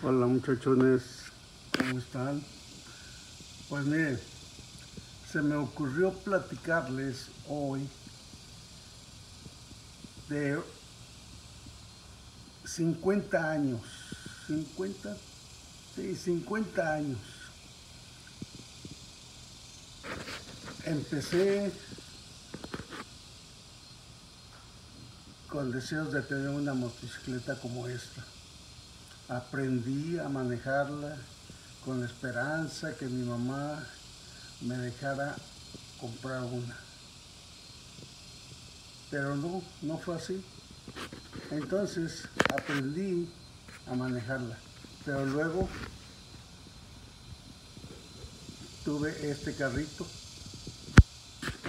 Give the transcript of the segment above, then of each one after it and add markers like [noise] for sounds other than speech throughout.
Hola muchachones, ¿cómo están? Pues miren, se me ocurrió platicarles hoy de 50 años, 50, sí, 50 años. Empecé con deseos de tener una motocicleta como esta. Aprendí a manejarla con la esperanza que mi mamá me dejara comprar una. Pero no, no fue así. Entonces aprendí a manejarla. Pero luego tuve este carrito,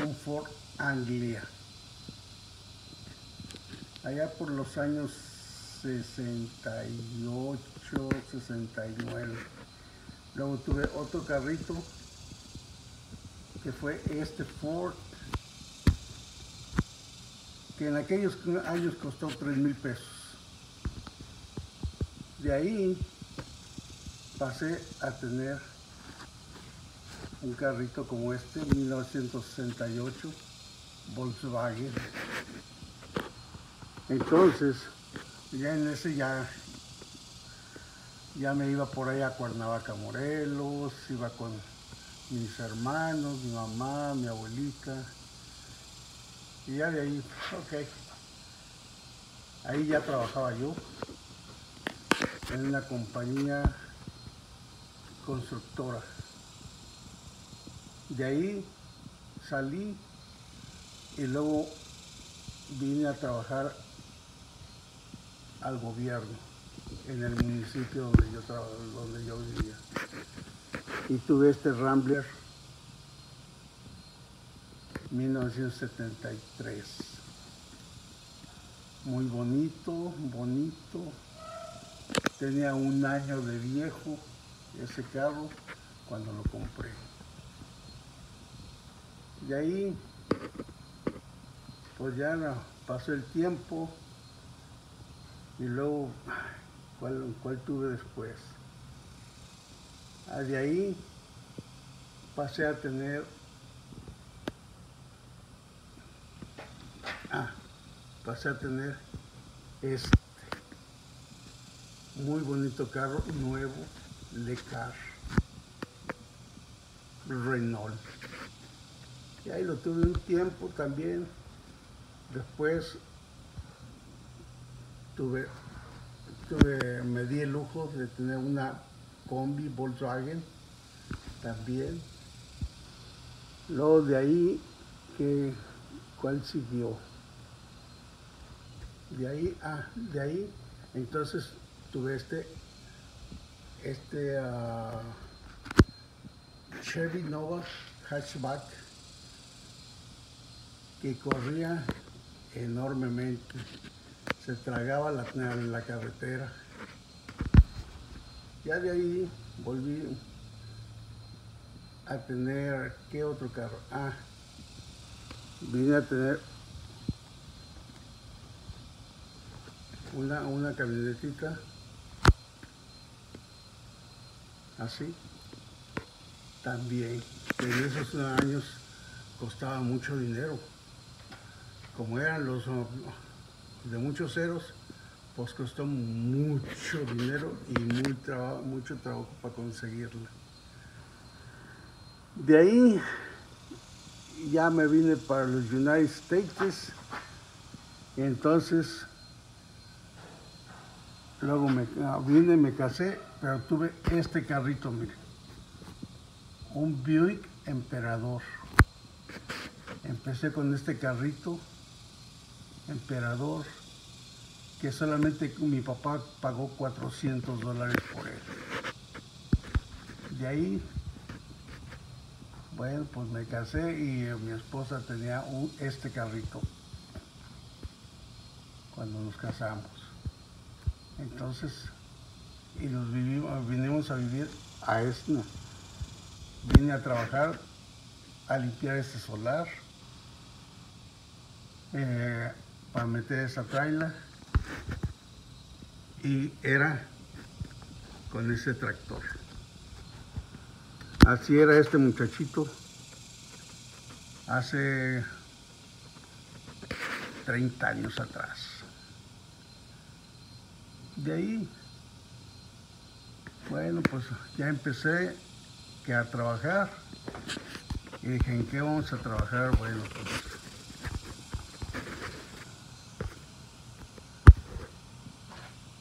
un Ford Anglia. Allá por los años 68, 69. Luego tuve otro carrito que fue este Ford que en aquellos años costó 3 mil pesos. De ahí pasé a tener un carrito como este, 1968, Volkswagen. Entonces, ya en ese ya, ya me iba por ahí a Cuernavaca, Morelos, iba con mis hermanos, mi mamá, mi abuelita. Y ya de ahí, [laughs] ok. Ahí ya trabajaba yo en una compañía constructora. De ahí salí y luego vine a trabajar al gobierno en el municipio donde yo, donde yo vivía. Y tuve este Rambler 1973. Muy bonito, bonito. Tenía un año de viejo ese carro cuando lo compré. Y ahí, pues ya pasó el tiempo y luego, ¿cuál, cuál tuve después? Ah, de ahí pasé a tener Ah, pasé a tener este muy bonito carro nuevo, Lecar, Renault. Y ahí lo tuve un tiempo también. Después tuve, tuve, me di el lujo de tener una combi Volkswagen también. Luego de ahí, que, ¿cuál siguió? De ahí, ah, de ahí, entonces tuve este, este uh, Chevy Nova hatchback que corría enormemente, se tragaba la, la carretera. Ya de ahí volví a tener, ¿qué otro carro? Ah, vine a tener una, una camionetita así también en esos años costaba mucho dinero como eran los de muchos ceros pues costó mucho dinero y muy trabajo, mucho trabajo para conseguirla de ahí ya me vine para los United States entonces Luego me ah, vine, me casé, pero tuve este carrito, mire. Un Buick Emperador. Empecé con este carrito, Emperador, que solamente mi papá pagó 400 dólares por él. De ahí, bueno, pues me casé y mi esposa tenía un, este carrito cuando nos casamos. Entonces, y nos vivimos, vinimos a vivir a Esna. Vine a trabajar, a limpiar este solar, eh, para meter esa traila. Y era con ese tractor. Así era este muchachito hace 30 años atrás. De ahí, bueno, pues ya empecé que a trabajar y dije, ¿en qué vamos a trabajar? Bueno, pues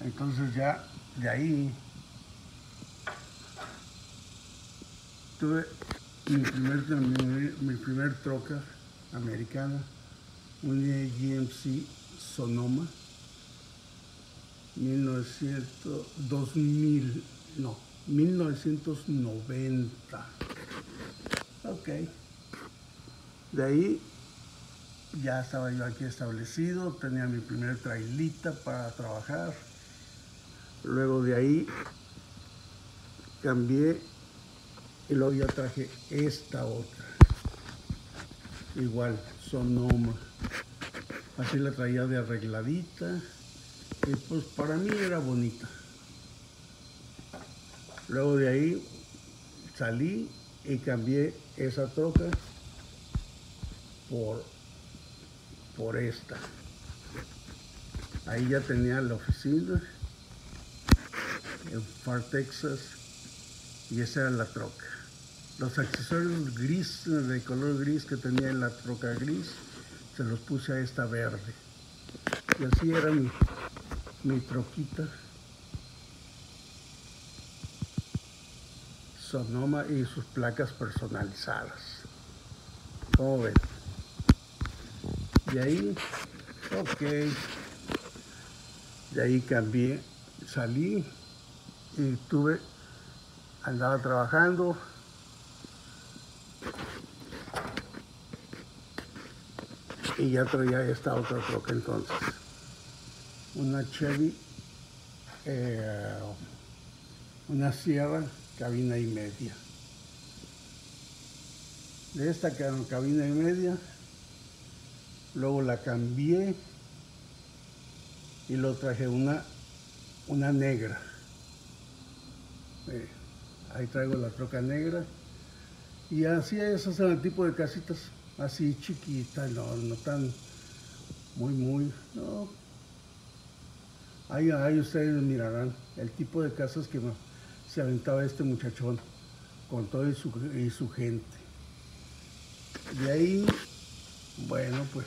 entonces ya de ahí tuve mi primer, mi, primer troca americana, un GMC Sonoma, 1900, 2000, no, 1990. Ok. De ahí ya estaba yo aquí establecido, tenía mi primer trailita para trabajar. Luego de ahí cambié y luego ya traje esta otra. Igual, Sonoma. Así la traía de arregladita. Y pues para mí era bonita. Luego de ahí salí y cambié esa troca por, por esta. Ahí ya tenía la oficina en Far Texas y esa era la troca los accesorios gris, de color gris que tenía en la troca gris, se los puse a esta verde. Y así era mi, mi troquita. Sonoma y sus placas personalizadas. Como ven. Y ahí, ok. De ahí cambié, salí y tuve, andaba trabajando, y ya traía esta otra troca entonces. Una Chevy, eh, una Sierra, cabina y media. De esta cabina y media, luego la cambié y lo traje una, una negra. Eh, ahí traigo la troca negra y así esos son el tipo de casitas así chiquita, no, no tan muy, muy, no. Ahí, ahí ustedes mirarán el tipo de casas que se aventaba este muchachón con todo y su, y su gente. De ahí, bueno, pues,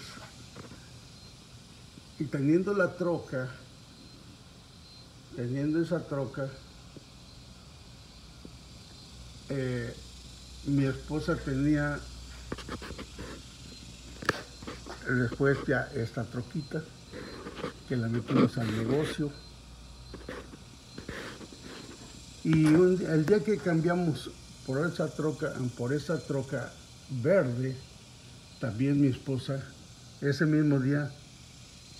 y teniendo la troca, teniendo esa troca, eh, mi esposa tenía después ya esta troquita que la metimos al negocio. Y el día que cambiamos por esa troca por esa troca verde también mi esposa ese mismo día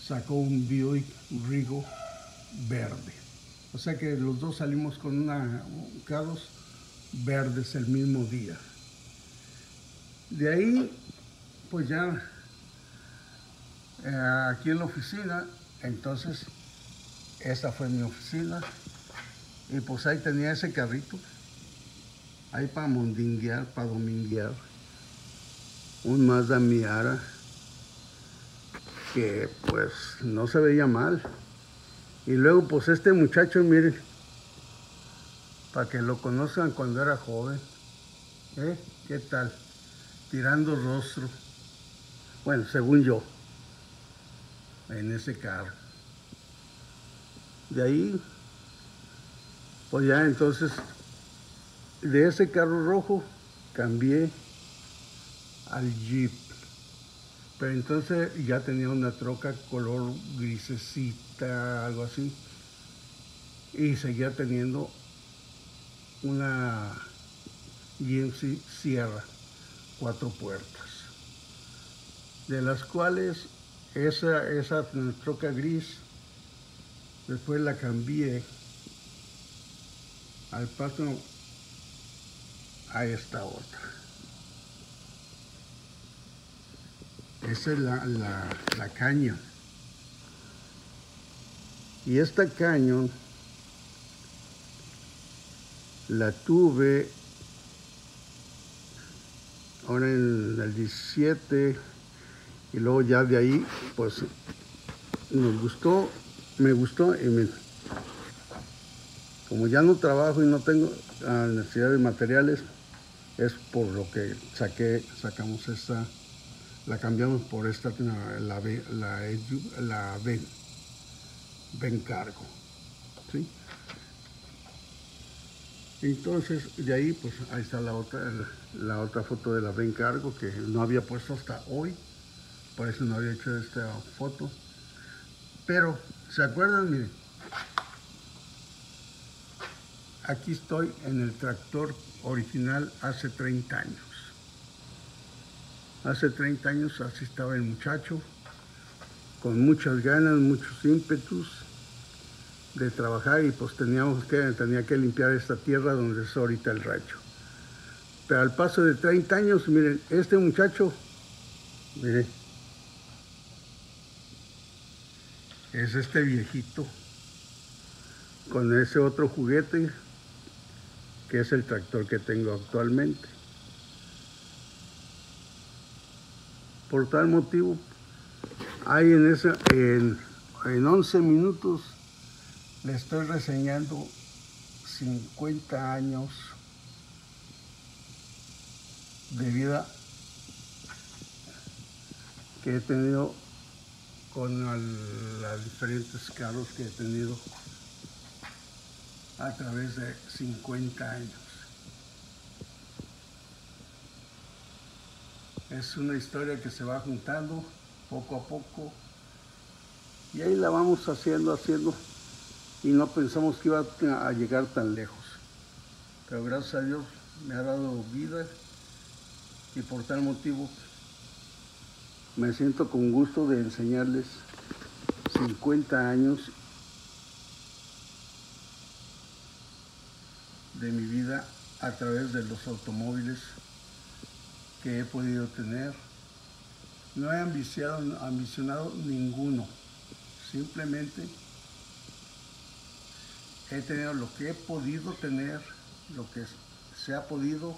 sacó un Buick Rigo verde. O sea que los dos salimos con una carros verdes el mismo día. De ahí pues ya eh, aquí en la oficina, entonces esta fue mi oficina. Y pues ahí tenía ese carrito, ahí para mondinguear, para dominguear, un Mazda Miara que pues no se veía mal. Y luego pues este muchacho, miren, para que lo conozcan cuando era joven, ¿eh? ¿Qué tal? Tirando rostro. Bueno, según yo en ese carro. De ahí, pues ya entonces, de ese carro rojo cambié al Jeep. Pero entonces ya tenía una troca color grisecita, algo así. Y seguía teniendo una GMC Sierra, cuatro puertas. De las cuales esa, esa troca gris, después la cambié al paso a esta otra. Esa es la, la, caña. Y esta caña la tuve ahora en el 17 y luego ya de ahí pues nos gustó, me gustó y me, como ya no trabajo y no tengo ah, necesidad de materiales, es por lo que saqué, sacamos esta, la cambiamos por esta, la B, la, la B, Cargo, ¿sí? Entonces, de ahí, pues ahí está la otra, la otra foto de la Ben Cargo que no había puesto hasta hoy. Por eso no había hecho esta foto. Pero, ¿se acuerdan? Miren. Aquí estoy en el tractor original hace 30 años. Hace 30 años así estaba el muchacho, con muchas ganas, muchos ímpetus de trabajar y pues teníamos que, tenía que limpiar esta tierra donde es ahorita el rancho. Pero al paso de 30 años, miren, este muchacho, miren, es este viejito con ese otro juguete que es el tractor que tengo actualmente. Por tal motivo, hay en, esa, en, en 11 minutos le estoy reseñando 50 años de vida que he tenido con los diferentes carros que he tenido a través de 50 años. Es una historia que se va juntando poco a poco y ahí la vamos haciendo, haciendo y no pensamos que iba a llegar tan lejos. Pero gracias a Dios me ha dado vida y por tal motivo me siento con gusto de enseñarles 50 años de mi vida a través de los automóviles que he podido tener. No he ambicionado, ambicionado ninguno, simplemente he tenido lo que he podido tener, lo que se ha podido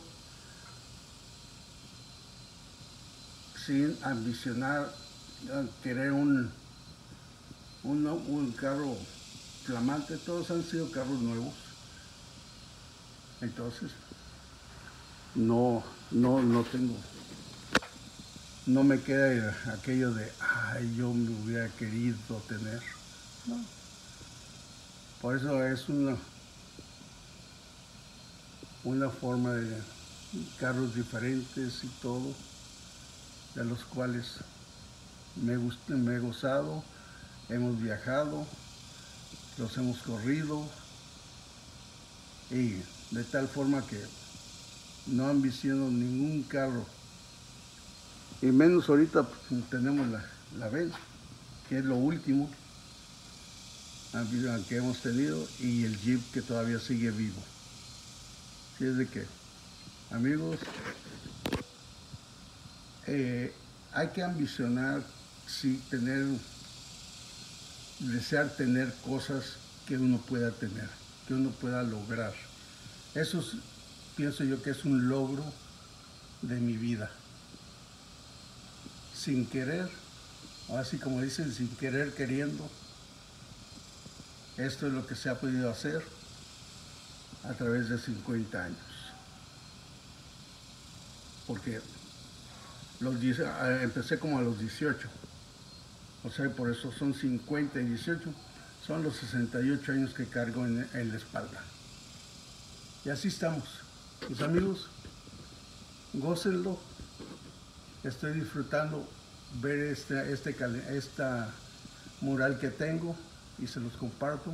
sin ambicionar, querer un, un, un carro flamante, todos han sido carros nuevos. Entonces, no, no, no tengo, no me queda aquello de, ay, yo me hubiera querido tener. Por eso es una, una forma de carros diferentes y todo, de los cuales me, me he gozado, hemos viajado, los hemos corrido y de tal forma que no ambiciono ningún carro. Y menos ahorita pues, tenemos la, la que es lo último que hemos tenido y el Jeep que todavía sigue vivo. Así es de que, amigos, eh, hay que ambicionar, sí, tener, desear tener cosas que uno pueda tener, que uno pueda lograr. Eso pienso yo que es un logro de mi vida. Sin querer, así como dicen, sin querer queriendo, esto es lo que se ha podido hacer a través de 50 años. Porque los, ah, empecé como a los 18. O sea, por eso son 50 y 18. Son los 68 años que cargo en, la espalda. Y así estamos. Mis amigos, gócenlo. Estoy disfrutando ver este, este, esta mural que tengo y se los comparto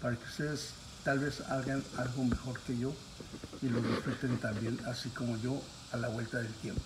para que ustedes tal vez hagan algo mejor que yo y lo disfruten también, así como yo, a la vuelta del tiempo.